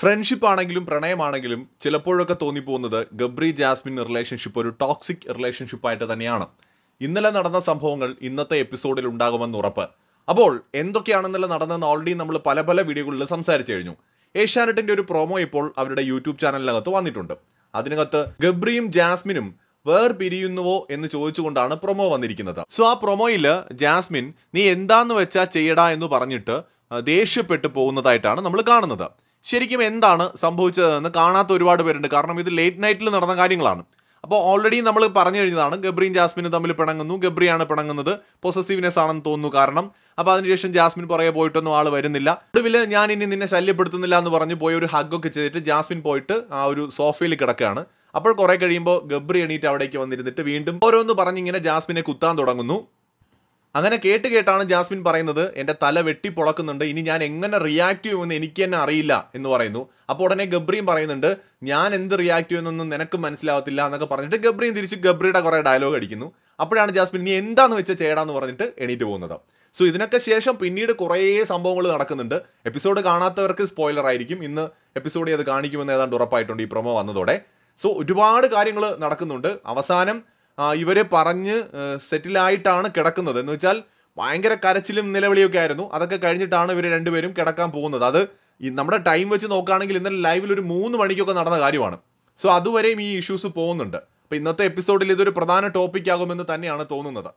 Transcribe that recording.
Friendship ആണെങ്കിലും പ്രണയമാണെങ്കിലും ചിലപ്പോഴൊക്കെ തോന്നിപ്പോകുന്നത് ഗബ്രി ജാസ്മിൻ റിലേഷൻഷിപ്പ് ഒരു ടോക്സിക് റിലേഷൻഷിപ്പായിട്ട് തന്നെയാണ്. ഇന്നലെ നടന്ന സംഭവങ്ങൾ ഇന്നത്തെ എപ്പിസോഡിൽ ഉണ്ടാകുമെന്ന് ഉറപ്പ്. അപ്പോൾ എന്തൊക്കെയാണെന്നല്ല നടന്നെന്ന് ഓൾറെഡി നമ്മൾ പല പല വീഡിയോകളിൽ സംസാരിച്ചു കഴിഞ്ഞു. ഏഷ്യാനെറ്റിന്റെ ഒരു പ്രൊമോ ഇപ്പോൾ അവരുടെ യൂട്യൂബ് ചാനലിനകത്ത് വന്നിട്ടുണ്ട്. അതിനകത്ത് ഗബ്രിയും ജാസ്മിനും വേർ പിരിയുന്നുവോ എന്ന് ചോദിച്ചുകൊണ്ടാണ് പ്രൊമോ വന്നിരിക്കുന്നത്. സോ ആ പ്രൊമോയിൽ ജാസ്മിൻ നീ എന്താന്ന് വെച്ചാൽ ചെയ്യടാ എന്ന് പറഞ്ഞിട്ട് ദേഷ്യപ്പെട്ട് പോകുന്നതായിട്ടാണ് നമ്മൾ കാണുന്നത്. ശരിക്കും എന്താണ് സംഭവിച്ചതെന്ന് കാണാത്ത ഒരുപാട് പേരുണ്ട്. കാരണം ഇത് ലേറ്റ് നൈറ്റിൽ നടന്ന കാര്യങ്ങളാണ്. അപ്പോൾ ഓൾറെഡി നമ്മൾ പറഞ്ഞു കഴിഞ്ഞതാണ് ഗബ്രിയും ജാസ്മിനും തമ്മിൽ പിണങ്ങുന്നു. ഗബ്രിയാണ് പിണങ്ങുന്നത് പൊസസീവ്നെസ് ആണെന്ന് തോന്നുന്നു കാരണം. അപ്പോൾ അതിനുശേഷം ജാസ്മിൻ പുറകെ പോയിട്ടൊന്നും ആൾ വരുന്നില്ല. ഒടുവിൽ ഞാൻ ഇനി നിന്നെ ശല്യപ്പെടുത്തുന്നില്ല എന്ന് പറഞ്ഞ് പോയി ഒരു ഹഗ്ഗൊക്കെ ചെയ്തിട്ട് ജാസ്മിൻ പോയിട്ട് ആ ഒരു സോഫയിൽ കിടക്കുകയാണ്. അപ്പോൾ കുറെ കഴിയുമ്പോൾ ഗബ്രി എണീറ്റ് അവിടേക്ക് വന്നിരുന്നിട്ട് വീണ്ടും ഓരോന്ന് പറഞ്ഞിങ്ങനെ ജാസ്മിനെ കുത്താൻ തുടങ്ങുന്നു. അങ്ങനെ കേട്ട് കേട്ടാണ് ജാസ്മിൻ പറയുന്നത് എന്റെ തല വെട്ടി പൊളക്കുന്നുണ്ട് ഇനി ഞാൻ എങ്ങനെ റിയാക്ട് ചെയ്യുമെന്ന് എനിക്ക് തന്നെ അറിയില്ല എന്ന് പറയുന്നു. അപ്പോൾ ഉടനെ ഗബ്രിയും പറയുന്നുണ്ട് ഞാൻ എന്ത് റിയാക്ട് ചെയ്യുമെന്നൊന്നും നിനക്ക് മനസ്സിലാവത്തില്ല എന്നൊക്കെ പറഞ്ഞിട്ട് ഗബ്രിയും തിരിച്ച് ഗബ്രിയുടെ കുറേ ഡയലോഗ് അടിക്കുന്നു. അപ്പോഴാണ് ജാസ്മിൻ നീ എന്താന്ന് വെച്ചാൽ ചേടാന്ന് പറഞ്ഞിട്ട് എണീറ്റ് പോകുന്നത്? സോ ഇതിനൊക്കെ ശേഷം പിന്നീട് കുറേ സംഭവങ്ങൾ നടക്കുന്നുണ്ട്. എപ്പിസോഡ് കാണാത്തവർക്ക് സ്പോയിലർ ആയിരിക്കും. ഇന്ന് എപ്പിസോഡ് അത് കാണിക്കുമെന്ന് ഏതാണ്ട് ഉറപ്പായിട്ടുണ്ട് ഈ പ്രൊമോ വന്നതോടെ. സോ ഒരുപാട് കാര്യങ്ങൾ നടക്കുന്നുണ്ട്. അവസാനം ഇവർ പറഞ്ഞ് സെറ്റിലായിട്ടാണ് കിടക്കുന്നത്. എന്ന് വെച്ചാൽ ഭയങ്കര കരച്ചിലും നിലവിളിയൊക്കെ ആയിരുന്നു. അതൊക്കെ കഴിഞ്ഞിട്ടാണ് ഇവർ രണ്ടുപേരും കിടക്കാൻ പോകുന്നത്. അത് നമ്മുടെ ടൈം വെച്ച് നോക്കുകയാണെങ്കിൽ ഇന്നലെ ലൈവിൽ ഒരു മൂന്ന് മണിക്കൊക്കെ നടന്ന കാര്യമാണ്. സോ അതുവരെയും ഈ ഇഷ്യൂസ് പോകുന്നുണ്ട്. അപ്പോൾ ഇന്നത്തെ എപ്പിസോഡിൽ ഇതൊരു പ്രധാന ടോപ്പിക്കാകുമെന്ന് തന്നെയാണ് തോന്നുന്നത്.